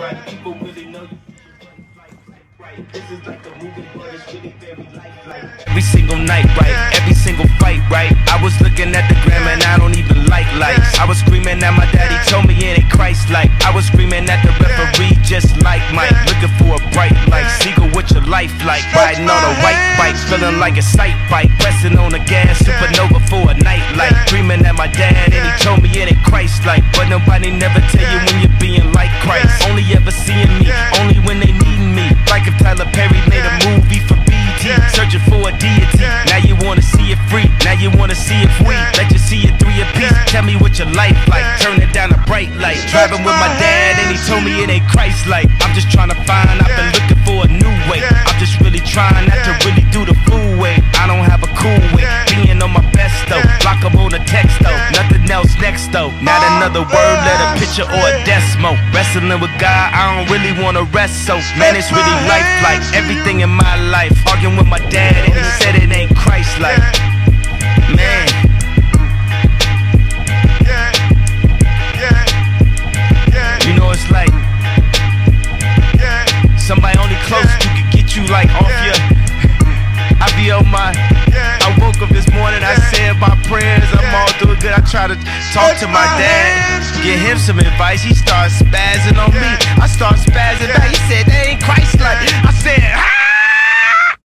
Right, people really know you. This is like a movie, but it's really very lifelike. Every single night, right? Every single fight, right? I was looking at the gram and I don't even like lights. I was screaming at my daddy, told me it ain't Christ like. I was screaming at the referee, just like Mike. Looking for a bright light, Seagull with your life like. Riding on a white bike, feeling like a sight bike. Pressing on the gas, supernova for a night light. Screaming at my dad and he told me it ain't Christ like. But nobody never tell you wanna see it free. Let you see it three apiece. Tell me what your life like, turn it down a bright light. Driving with my dad and he told me it ain't Christ like. I'm just trying to find, I've been looking for a new way. I'm just really trying not to really do the fool way. I don't have a cool way, being on my best though. Block up on the text though, nothing else next though. Not another word, let a picture or a decimal. Wrestling with God, I don't really wanna rest so. Man, it's really life like everything in my life. Arguing with my dad and like off your. I be on my. I woke up this morning, I said my prayers, I'm all doing good. I try to talk to my dad, get him some advice. He starts spazzing